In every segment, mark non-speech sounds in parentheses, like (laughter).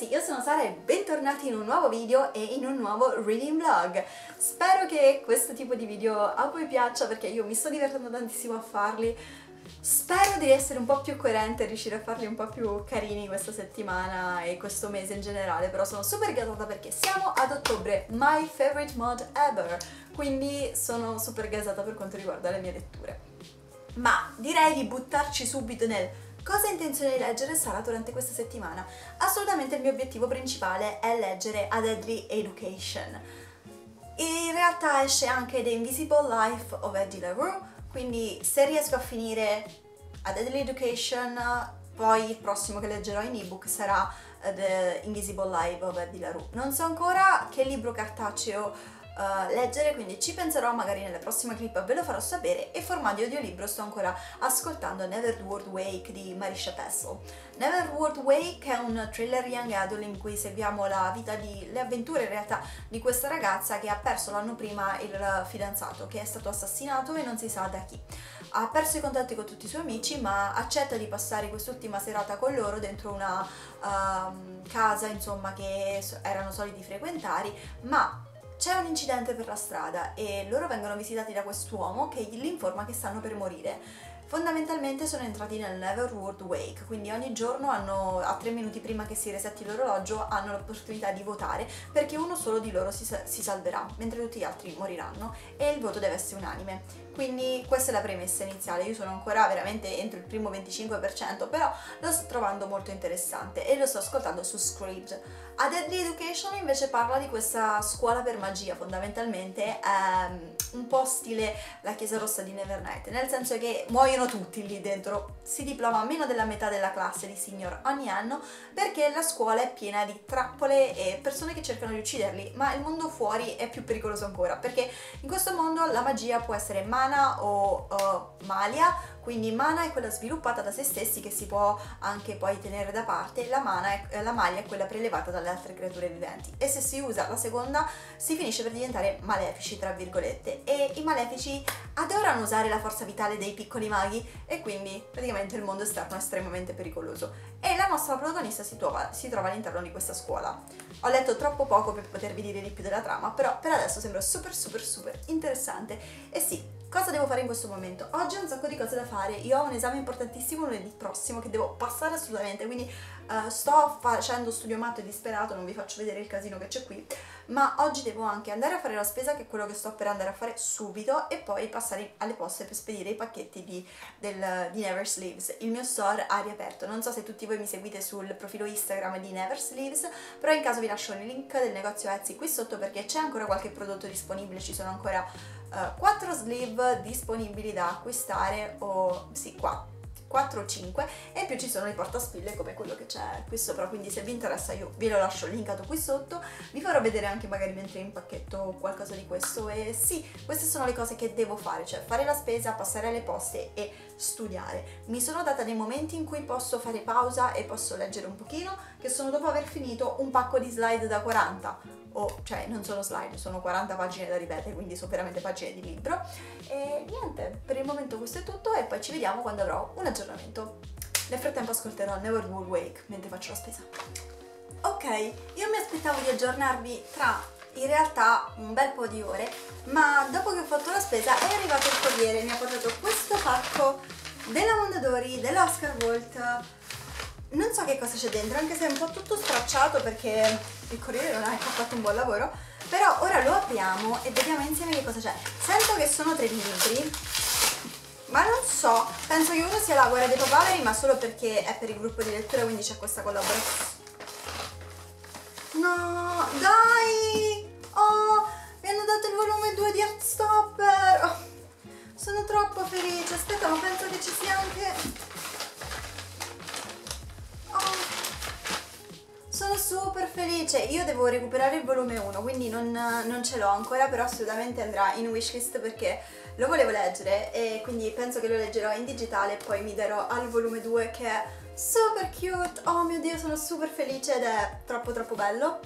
ragazzi, io sono Sara e bentornati in un nuovo video e in un nuovo reading vlog. Spero che questo tipo di video a voi piaccia perché io mi sto divertendo tantissimo a farli. Spero di essere un po' più coerente e riuscire a farli un po' più carini questa settimana e questo mese in generale, però sono super gasata perché siamo ad ottobre, my favorite month ever, quindi sono super gasata per quanto riguarda le mie letture. Ma direi di buttarci subito nel Cosa ho intenzione di leggere sarà durante questa settimana? Assolutamente il mio obiettivo principale è leggere A Deadly Education. In realtà esce anche The Invisible Life of Eddie LaRue, quindi se riesco a finire A Deadly Education, poi il prossimo che leggerò in ebook sarà The Invisible Life of Eddie LaRue. Non so ancora che libro cartaceo uh, leggere, quindi ci penserò magari nelle prossime clip, ve lo farò sapere e formato audiolibro sto ancora ascoltando Never World Wake di Marisha Pessel. Never World Wake è un thriller young adult in cui seguiamo la vita di, le avventure in realtà di questa ragazza che ha perso l'anno prima il fidanzato che è stato assassinato e non si sa da chi. Ha perso i contatti con tutti i suoi amici ma accetta di passare quest'ultima serata con loro dentro una uh, casa insomma che erano soliti frequentari ma c'è un incidente per la strada e loro vengono visitati da quest'uomo che li informa che stanno per morire. Fondamentalmente sono entrati nel Never World Wake, quindi ogni giorno hanno, a tre minuti prima che si resetti l'orologio hanno l'opportunità di votare perché uno solo di loro si, si salverà, mentre tutti gli altri moriranno e il voto deve essere unanime. Quindi questa è la premessa iniziale, io sono ancora veramente entro il primo 25%, però lo sto trovando molto interessante e lo sto ascoltando su Scribd. A Deadly Education invece parla di questa scuola per magia, fondamentalmente ehm, un po' stile la Chiesa Rossa di Nevernight, nel senso che muoiono tutti lì dentro, si diploma meno della metà della classe di signor ogni anno perché la scuola è piena di trappole e persone che cercano di ucciderli, ma il mondo fuori è più pericoloso ancora, perché in questo mondo la magia può essere mana o uh, malia, quindi mana è quella sviluppata da se stessi che si può anche poi tenere da parte, la, mana è, eh, la maglia è quella prelevata dalle altre creature viventi. E se si usa la seconda si finisce per diventare malefici tra virgolette e i malefici adorano usare la forza vitale dei piccoli maghi e quindi praticamente il mondo esterno è estremamente pericoloso e la nostra protagonista si trova, si trova all'interno di questa scuola. Ho letto troppo poco per potervi dire di più della trama, però per adesso sembra super super super interessante e sì, Cosa devo fare in questo momento? Oggi ho un sacco di cose da fare, io ho un esame importantissimo lunedì prossimo che devo passare assolutamente, quindi uh, sto facendo studio matto e disperato, non vi faccio vedere il casino che c'è qui, ma oggi devo anche andare a fare la spesa che è quello che sto per andare a fare subito e poi passare alle poste per spedire i pacchetti di, del, di Never Sleeves. Il mio store ha riaperto, non so se tutti voi mi seguite sul profilo Instagram di Never Sleeves, però in caso vi lascio il link del negozio Etsy qui sotto perché c'è ancora qualche prodotto disponibile, ci sono ancora uh, eh, 4 sleeve disponibili da acquistare o sì qua 4 o 5 e in più ci sono i portaspille come quello che c'è qui sopra quindi se vi interessa io ve lo lascio linkato qui sotto vi farò vedere anche magari mentre impacchetto qualcosa di questo e sì queste sono le cose che devo fare cioè fare la spesa passare alle poste e studiare. Mi sono data dei momenti in cui posso fare pausa e posso leggere un pochino che sono dopo aver finito un pacco di slide da 40 o cioè non sono slide, sono 40 pagine da ripetere, quindi sono veramente pagine di libro. E niente, per il momento questo è tutto e poi ci vediamo quando avrò un aggiornamento. Nel frattempo ascolterò Never Will Wake mentre faccio la spesa. Ok, io mi aspettavo di aggiornarvi tra in realtà un bel po' di ore, ma dopo che ho fatto la spesa è arrivato il corriere, mi ha portato questo pacco della Mondadori, dell'Oscar Volt, non so che cosa c'è dentro, anche se è un po' tutto stracciato perché il corriere non ha fatto un buon lavoro, però ora lo apriamo e vediamo insieme che cosa c'è. Sento che sono tre libri, ma non so, penso che uno sia la guerra dei papaveri, ma solo perché è per il gruppo di lettura, quindi c'è questa collaborazione. No, dai! Oh, mi hanno dato il volume 2 di Heartstopper! Oh, sono troppo felice, aspetta, ma penso che ci sia anche sono super felice, io devo recuperare il volume 1 quindi non, non ce l'ho ancora però assolutamente andrà in wishlist perché lo volevo leggere e quindi penso che lo leggerò in digitale e poi mi darò al volume 2 che è super cute, oh mio dio sono super felice ed è troppo troppo bello.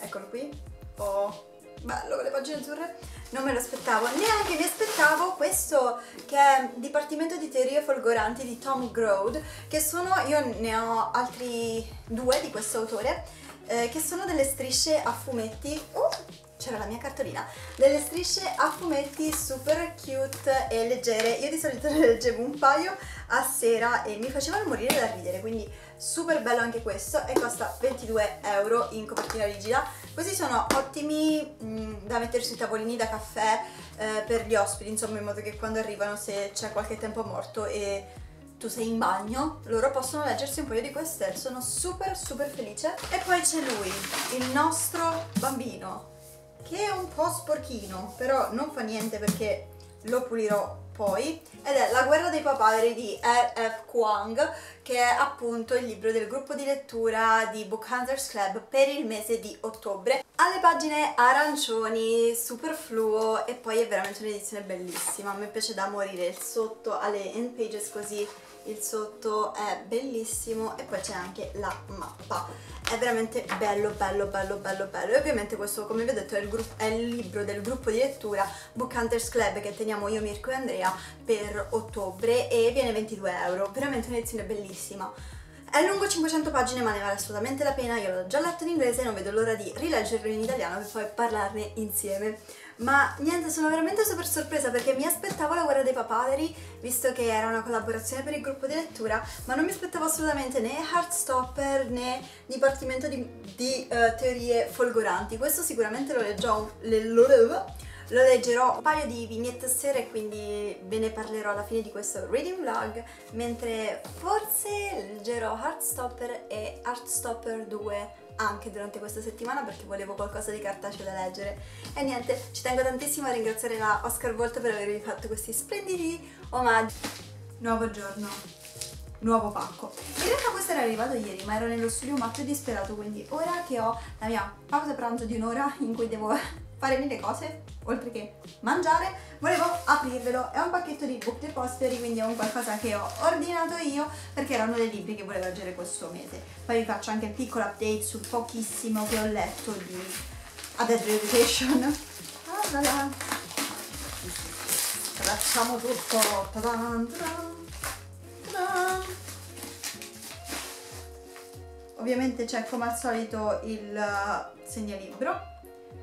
Eccolo qui, oh bello con le pagine azzurre non me lo aspettavo, neanche mi aspettavo questo che è Dipartimento di Teorie Folgoranti di Tom Grode, che sono, io ne ho altri due di questo autore, eh, che sono delle strisce a fumetti. Oh, c'era la mia cartolina, delle strisce a fumetti super cute e leggere. Io di solito (laughs) ne leggevo un paio a sera e mi facevano morire da ridere, quindi super bello anche questo e costa 22 euro in copertina rigida. Questi sono ottimi mh, mm, da mettere sui tavolini da caffè eh, per gli ospiti, insomma in modo che quando arrivano se c'è qualche tempo morto e tu sei in bagno, loro possono leggersi un paio di queste, sono super super felice. E poi c'è lui, il nostro bambino, che è un po' sporchino, però non fa niente perché lo pulirò poi ed è La guerra dei papaveri di R.F. Kwang che è appunto il libro del gruppo di lettura di Book Hunters Club per il mese di ottobre ha le pagine arancioni, super fluo e poi è veramente un'edizione bellissima me piace da morire il sotto ha le end pages così il sotto è bellissimo e poi c'è anche la mappa. È veramente bello bello bello bello bello. E ovviamente questo come vi ho detto è il, è il libro del gruppo di lettura Book Hunters Club che teniamo io, Mirko e Andrea per ottobre e viene 22 euro. Veramente un'edizione bellissima. È lungo 500 pagine ma ne vale assolutamente la pena, io l'ho già letto in inglese e non vedo l'ora di rileggerlo in italiano per poi parlarne insieme. Ma niente, sono veramente super sorpresa perché mi aspettavo la guerra dei papaveri, visto che era una collaborazione per il gruppo di lettura, ma non mi aspettavo assolutamente né Heartstopper né Dipartimento di, di uh, Teorie Folgoranti. Questo sicuramente lo leggerò, le, lo, lo leggerò un paio di vignette sera e quindi ve ne parlerò alla fine di questo reading vlog, mentre forse leggerò Heartstopper e Heartstopper 2 anche durante questa settimana perché volevo qualcosa di cartaceo da leggere. E niente, ci tengo tantissimo a ringraziare la Oscar Volt per avermi fatto questi splendidi omaggi. Nuovo giorno nuovo pacco. In realtà questo era arrivato ieri ma ero nello studio matto e disperato quindi ora che ho la mia pausa pranzo di un'ora in cui devo (laughs) fare mille cose, oltre che mangiare, volevo aprirvelo. È un pacchetto di book depository, quindi è un qualcosa che ho ordinato io perché erano dei libri che volevo leggere questo mese. Poi vi faccio anche il piccolo update sul pochissimo che ho letto di Adult Education. Ah. Facciamo tutto. Ta-dan, ta-dan, ta-dan. Ovviamente c'è come al solito il segnalibro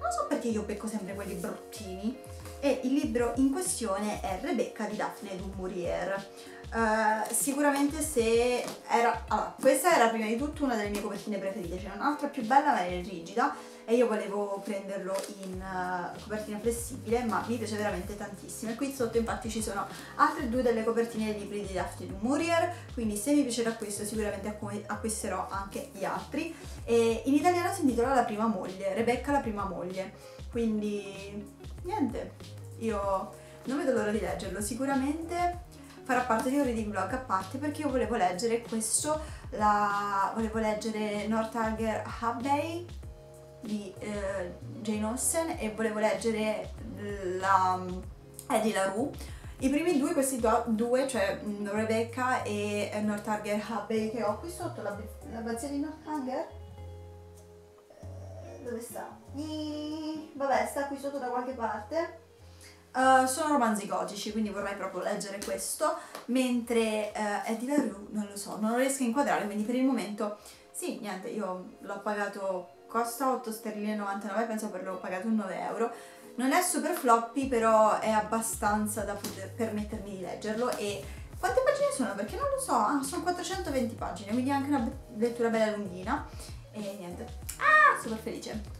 non so perché io becco sempre quelli bruttini. E il libro in questione è Rebecca di Daphne du Maurier. Uh, sicuramente se era... Allora, questa era prima di tutto una delle mie copertine preferite, c'è un'altra più bella ma è rigida e io volevo prenderlo in uh, copertina flessibile ma mi piace veramente tantissimo. E qui sotto infatti ci sono altre due delle copertine dei libri di Daphne du Maurier. Quindi se mi piacerà questo sicuramente acquisterò anche gli altri. E in italiano si intitola La prima moglie, Rebecca la prima moglie. Quindi niente. Io non vedo l'ora di leggerlo. Sicuramente farà parte di un reading vlog a parte perché io volevo leggere questo, la, volevo leggere Northanger Abbey di eh, Jane Austen e volevo leggere la Eddie LaRue. I primi due, questi due, cioè mm, Rebecca e Northanger Abbey che ho qui sotto, la, l'abbazia di Northanger, eh, dove sta? Vabbè, sta qui sotto da qualche parte Uh, sono romanzi gotici, quindi vorrei proprio leggere questo, mentre uh, Eddie LaRue non lo so, non lo riesco a inquadrare, quindi per il momento sì, niente, io l'ho pagato, costa 8 sterline 99, penso averlo pagato 9 euro. Non è super floppy, però è abbastanza da poter permettermi di leggerlo e quante pagine sono? Perché non lo so, ah, sono 420 pagine, quindi anche una lettura bella lunghina e niente. Ah, super felice!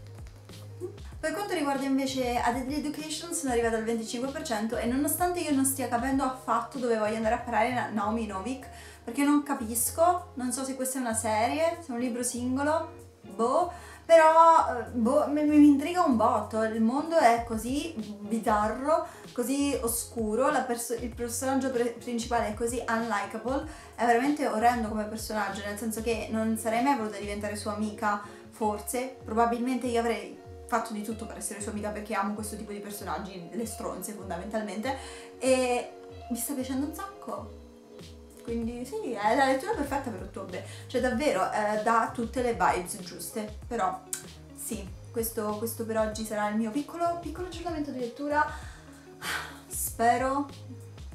Per quanto riguarda invece Adult Education sono arrivata al 25% e nonostante io non stia capendo affatto dove voglio andare a parare Naomi Novik, perché non capisco, non so se questa è una serie, se è un libro singolo, boh, però eh, boh, mi, mi, intriga un botto, il mondo è così bizzarro, così oscuro, il personaggio pre- principale è così unlikable, è veramente orrendo come personaggio, nel senso che non sarei mai voluta diventare sua amica, forse, probabilmente io avrei fatto di tutto per essere sua amica perché amo questo tipo di personaggi, le stronze fondamentalmente, e mi sta piacendo un sacco. Quindi sì, è la lettura perfetta per ottobre, cioè davvero eh, dà tutte le vibes giuste, però sì, questo, questo per oggi sarà il mio piccolo, piccolo aggiornamento di lettura. Spero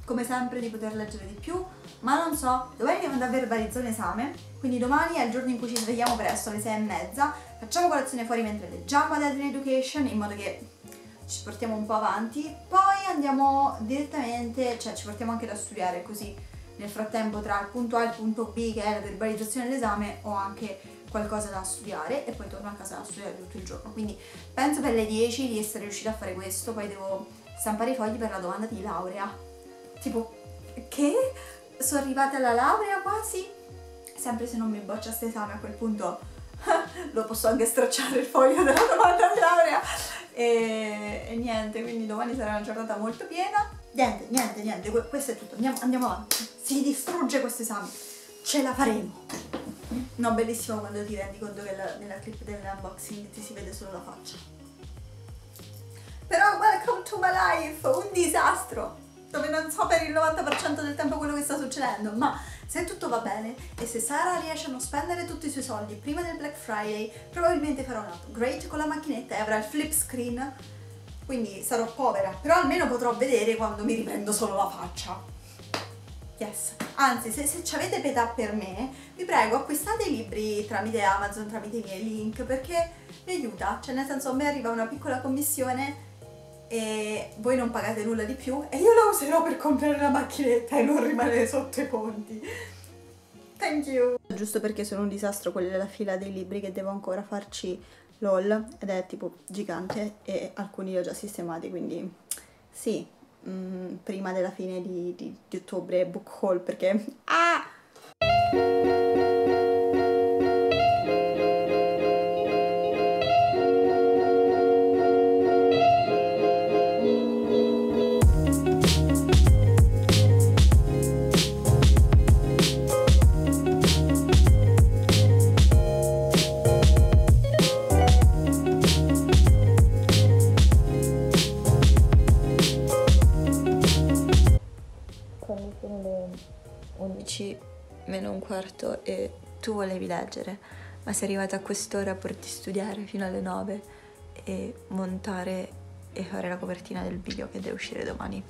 come sempre di poter leggere di più, ma non so, domani devo andare a verbalizzare l'esame, quindi domani è il giorno in cui ci svegliamo presto alle sei e mezza, facciamo colazione fuori mentre leggiamo Deadly Education in modo che ci portiamo un po' avanti, poi andiamo direttamente, cioè ci portiamo anche da studiare così nel frattempo tra il punto A e il punto B che è la verbalizzazione dell'esame ho anche qualcosa da studiare e poi torno a casa a studiare tutto il giorno. Quindi penso per le 10 di essere riuscita a fare questo, poi devo stampare i fogli per la domanda di laurea. Tipo, che? Sono arrivata alla laurea quasi? Sempre se non mi boccia questo esame a quel punto (laughs) lo posso anche stracciare il foglio della domanda di laurea e, e niente, quindi domani sarà una giornata molto piena. Niente, niente, niente, questo è tutto, andiamo, andiamo avanti. Si distrugge questo esame, ce la faremo. No, bellissimo quando ti rendi conto che la, nella clip dell'unboxing ti si vede solo la faccia. Però welcome to my life, un disastro, dove non so per il 90% del tempo quello che sta succedendo, ma se tutto va bene e se Sara riesce a non spendere tutti i suoi soldi prima del Black Friday, probabilmente farò un upgrade con la macchinetta e avrà il flip screen, quindi sarò povera, però almeno potrò vedere quando mi riprendo solo la faccia. Yes. Anzi, se, se avete pietà per me, vi prego acquistate i libri tramite Amazon, tramite i miei link, perché mi aiuta. Cioè, nel senso, a me arriva una piccola commissione e voi non pagate nulla di più e io la userò per comprare la macchinetta e non rimanere sotto i ponti. Thank you! Giusto perché sono un disastro, quella è la fila dei libri che devo ancora farci LOL ed è tipo gigante e alcuni li ho già sistemati, quindi sì, mm, prima della fine di, di, di ottobre book haul perché... Ah! Leggere, ma sei arrivata a quest'ora per studiare fino alle 9 e montare e fare la copertina del video che deve uscire domani.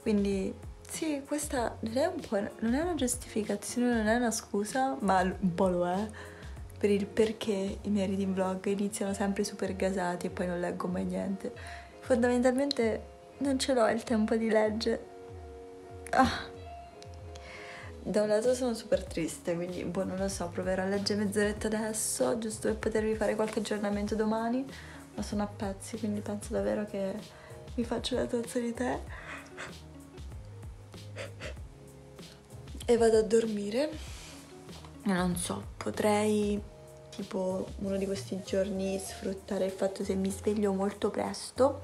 Quindi sì, questa non è, un non è una giustificazione, non è una scusa, ma un po' lo è per il perché i miei reading vlog iniziano sempre super gasati e poi non leggo mai niente. Fondamentalmente non ce l'ho il tempo di leggere. Ah, da un lato sono super triste, quindi boh, non lo so, proverò a leggere mezz'oretta adesso, giusto per potervi fare qualche aggiornamento domani, ma sono a pezzi, quindi penso davvero che mi faccio la tazza di tè e vado a dormire. Non so, potrei tipo uno di questi giorni sfruttare il fatto se mi sveglio molto presto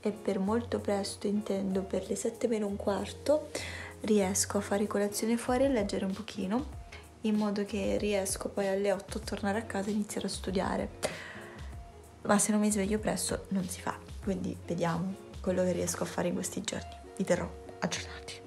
e per molto presto intendo per le sette meno un quarto riesco a fare colazione fuori e leggere un pochino in modo che riesco poi alle 8 a tornare a casa e iniziare a studiare. Ma se non mi sveglio presto non si fa. Quindi vediamo quello che riesco a fare in questi giorni. Vi terrò aggiornati.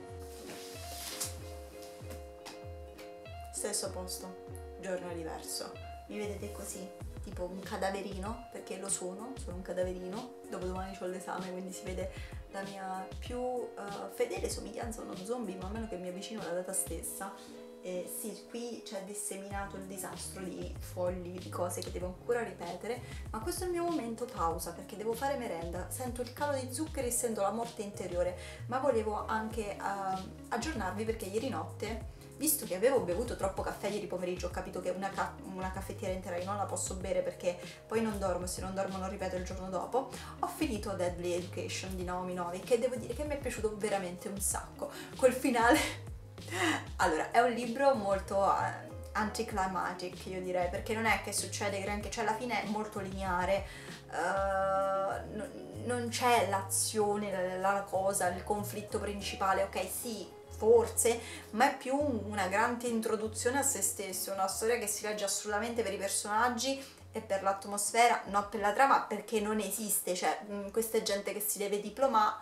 Stesso posto giorno diverso mi vedete così tipo un cadaverino perché lo sono sono un cadaverino dopo domani ho l'esame quindi si vede la mia più uh, fedele somiglianza a uno zombie, man mano che mi avvicino alla data stessa. E sì, qui c'è disseminato il disastro di fogli, di cose che devo ancora ripetere, ma questo è il mio momento pausa perché devo fare merenda, sento il calo di zuccheri, sento la morte interiore, ma volevo anche uh, aggiornarvi perché ieri notte visto che avevo bevuto troppo caffè ieri pomeriggio, ho capito che una, ca- una caffettiera intera io non la posso bere perché poi non dormo, se non dormo non ripeto il giorno dopo, ho finito Deadly Education di Naomi Novi, che devo dire che mi è piaciuto veramente un sacco. Quel finale... (laughs) allora, è un libro molto... Uh, anticlimatic io direi perché non è che succede granché cioè alla fine è molto lineare uh, non c'è l'azione la, la cosa il conflitto principale ok sì forse, ma è più una grande introduzione a se stesso, una storia che si legge assolutamente per i personaggi e per l'atmosfera, non per la trama, perché non esiste, cioè questa è gente che si deve diplomare,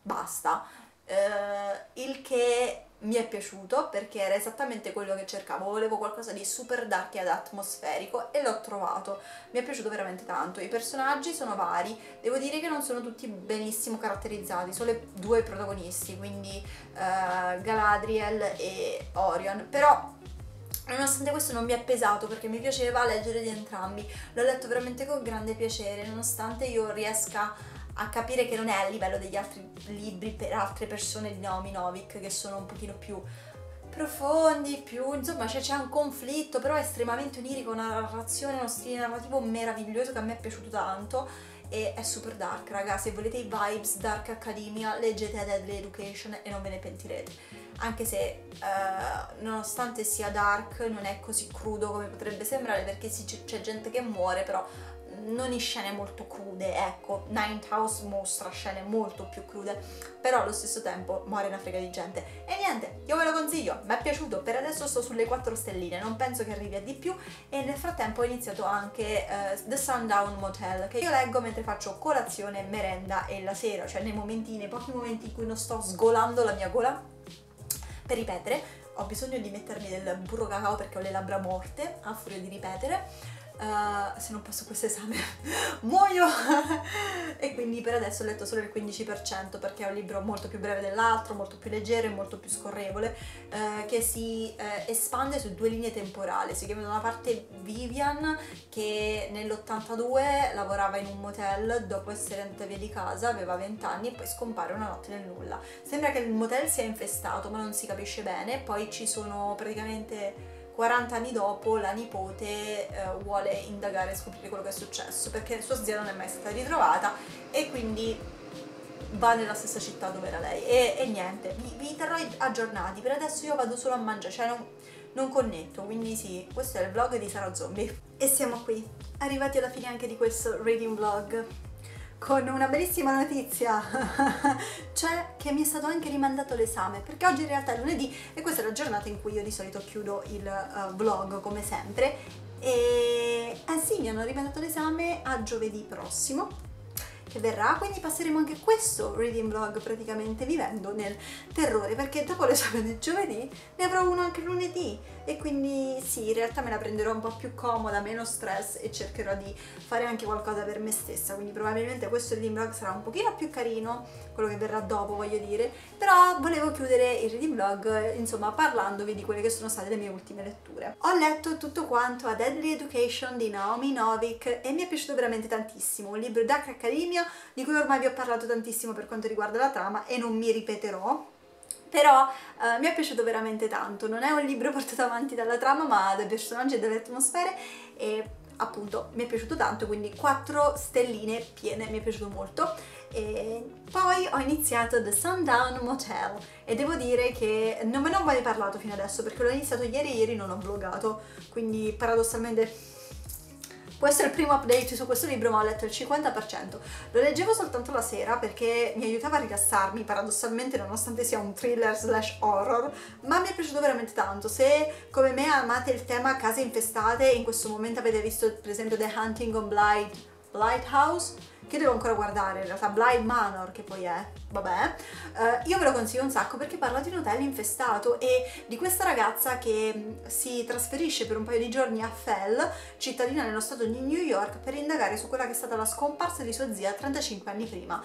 basta. eh, il che mi è piaciuto perché era esattamente quello che cercavo, volevo qualcosa di super dark ed atmosferico e l'ho trovato, mi è piaciuto veramente tanto, i personaggi sono vari, devo dire che non sono tutti benissimo caratterizzati, solo due protagonisti, quindi uh, Galadriel e Orion, però Nonostante questo non mi è pesato perché mi piaceva leggere di entrambi, l'ho letto veramente con grande piacere, nonostante io riesca a capire che non è a livello degli altri libri per altre persone di Naomi Novik che sono un pochino più profondi, più insomma c'è, c'è un conflitto, però è estremamente onirico, una narrazione, uno stile narrativo meraviglioso che a me è piaciuto tanto e è super dark, raga, se volete i vibes Dark Academia leggete Deadly Education e non ve ne pentirete. Anche se uh, nonostante sia dark non è così crudo come potrebbe sembrare perché sì, c'è gente che muore, però non in scene molto crude, ecco, Ninth House mostra scene molto più crude, però allo stesso tempo muore una frega di gente. E niente, io ve lo consiglio, mi è piaciuto, per adesso sto sulle 4 stelline, non penso che arrivi a di più. E nel frattempo ho iniziato anche uh, The Sundown Motel, che io leggo mentre faccio colazione, merenda e la sera, cioè nei momenti, nei pochi momenti in cui non sto sgolando la mia gola, per ripetere, ho bisogno di mettermi del burro cacao perché ho le labbra morte, a furia di ripetere, Uh, se non passo questo esame (laughs) muoio. E quindi per adesso ho letto solo il 15% perché è un libro molto più breve dell'altro, molto più leggero e molto più scorrevole uh, che si uh, espande su due linee temporali. Si chiama da una parte Vivian che nell'82 lavorava in un motel dopo essere andata via di casa, aveva 20 anni e poi scompare una notte nel nulla. Sembra che il motel sia infestato ma non si capisce bene. Poi ci sono praticamente 40 anni dopo la nipote eh, vuole indagare e scoprire quello che è successo perché sua zia non è mai stata ritrovata e quindi va nella stessa città dove era lei. E, e niente, vi, vi, terrò aggiornati, per adesso io vado solo a mangiare, cioè non, non connetto, quindi sì, questo è il vlog di Sara Zombie. E siamo qui, arrivati alla fine anche di questo reading vlog con una bellissima notizia, (laughs) cioè che mi è stato anche rimandato l'esame, perché oggi in realtà è lunedì e questa è la giornata in cui io di solito chiudo il uh, vlog come sempre. E eh sì, mi hanno rimandato l'esame a giovedì prossimo che verrà, quindi passeremo anche questo reading vlog praticamente vivendo nel terrore, perché dopo l'esame del giovedì ne avrò uno anche lunedì e quindi sì, in realtà me la prenderò un po' più comoda, meno stress e cercherò di fare anche qualcosa per me stessa, quindi probabilmente questo reading vlog sarà un pochino più carino, quello che verrà dopo voglio dire, però volevo chiudere il reading vlog insomma parlandovi di quelle che sono state le mie ultime letture. Ho letto tutto quanto a Deadly Education di Naomi Novik e mi è piaciuto veramente tantissimo, un libro Dark Academia di cui ormai vi ho parlato tantissimo per quanto riguarda la trama e non mi ripeterò, però uh, mi è piaciuto veramente tanto, non è un libro (laughs) portato avanti dalla trama ma dai personaggi e dalle atmosfere. E appunto mi è piaciuto tanto, quindi 4 stelline piene, mi è piaciuto molto. E poi ho iniziato The Sundown Motel. E devo dire che non me ne ho mai parlato fino adesso perché l'ho iniziato ieri e ieri non ho vloggato, quindi paradossalmente Può essere il primo update su questo libro, ma ho letto il 50%. Lo leggevo soltanto la sera perché mi aiutava a rilassarmi, paradossalmente, nonostante sia un thriller slash horror, ma mi è piaciuto veramente tanto. Se come me amate il tema case infestate, in questo momento avete visto per esempio The Hunting on Blight Lighthouse, che devo ancora guardare, in realtà Blind Manor che poi è, vabbè, uh, io ve lo consiglio un sacco perché parla di un hotel infestato e di questa ragazza che mm, si trasferisce per un paio di giorni a Fell, cittadina nello stato di New York, per indagare su quella che è stata la scomparsa di sua zia 35 anni prima.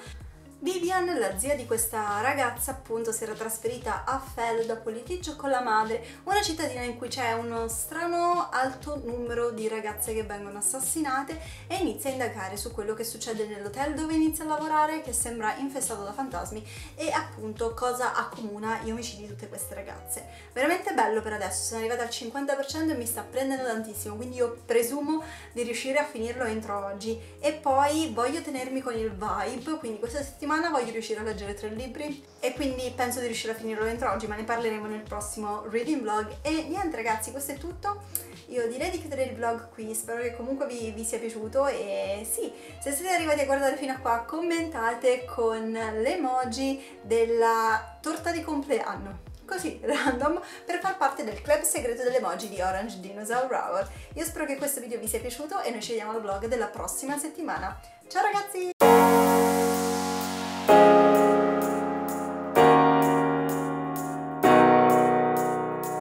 Vivian, la zia di questa ragazza, appunto si era trasferita a Fell dopo litigio con la madre, una cittadina in cui c'è uno strano alto numero di ragazze che vengono assassinate e inizia a indagare su quello che succede nell'hotel dove inizia a lavorare, che sembra infestato da fantasmi e appunto cosa accomuna gli omicidi di tutte queste ragazze. Veramente bello per adesso, sono arrivata al 50% e mi sta prendendo tantissimo, quindi io presumo di riuscire a finirlo entro oggi e poi voglio tenermi con il vibe, quindi questa settimana settimana voglio riuscire a leggere tre libri e quindi penso di riuscire a finirlo entro oggi, ma ne parleremo nel prossimo reading vlog. E niente ragazzi, questo è tutto. Io direi di chiudere il vlog qui, spero che comunque vi, vi sia piaciuto e sì, se siete arrivati a guardare fino a qua commentate con l'emoji della torta di compleanno così (laughs) random per far parte del club segreto delle emoji di Orange Dinosaur Hour. Io spero che questo video vi sia piaciuto e noi ci vediamo al vlog della prossima settimana. Ciao ragazzi!